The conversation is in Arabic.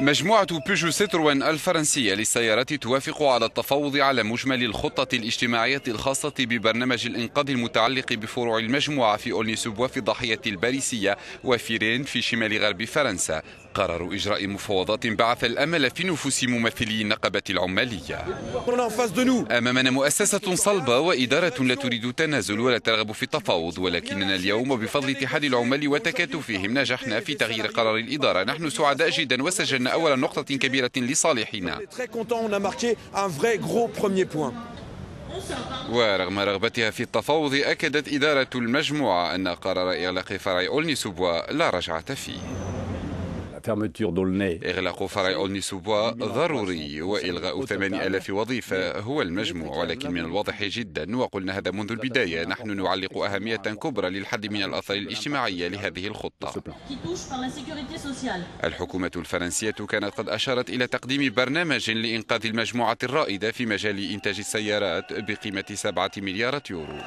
مجموعة بيجو ستروين الفرنسية للسيارات توافق على التفاوض على مجمل الخطة الاجتماعية الخاصة ببرنامج الإنقاذ المتعلق بفروع المجموعة في أولني سوبوا في الضاحية الباريسية وفيرين في شمال غرب فرنسا. قرروا إجراء مفاوضات بعث الأمل في نفوس ممثلي النقابة العمالية. أمامنا مؤسسة صلبة وإدارة لا تريد التنازل ولا ترغب في التفاوض ولكننا اليوم بفضل اتحاد العمال وتكاتفهم نجحنا في تغيير قرار الإدارة. نحن سعداء جدا وسجلنا أول نقطة كبيرة لصالحنا. ورغم رغبتها في التفاوض أكدت إدارة المجموعة أن قرار إغلاق فرع أولني سوبوا لا رجعة فيه. إغلاق فرع أولني سوبوا ضروري وإلغاء 8000 وظيفة هو المجموع ولكن من الواضح جدا وقلنا هذا منذ البداية نحن نعلق أهمية كبرى للحد من الآثار الاجتماعية لهذه الخطة. الحكومة الفرنسية كانت قد أشارت إلى تقديم برنامج لإنقاذ المجموعة الرائدة في مجال إنتاج السيارات بقيمة سبعة مليارات يورو.